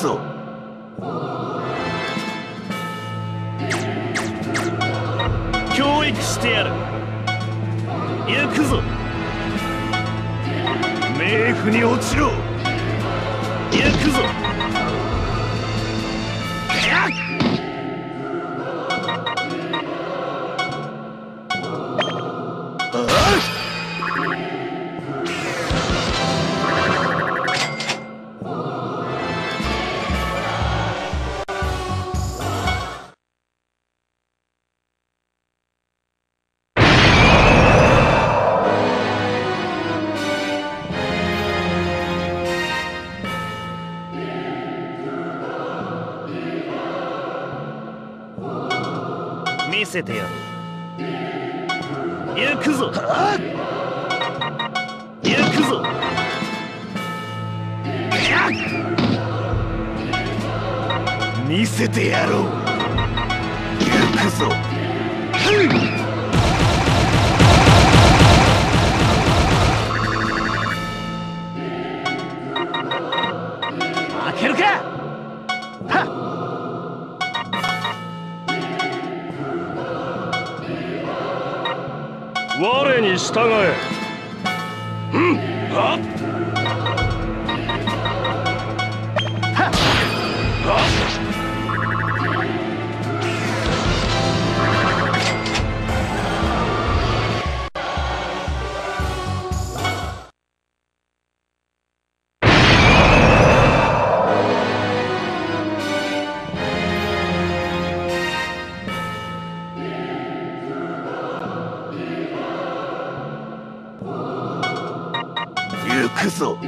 ぞ。教育してやる。行くぞ。冥府に落ちろ。行くぞ。見せてやる。行くぞ。行くぞ。見せてやろう。行くぞ。我に従え。うん。はっ。行くぞ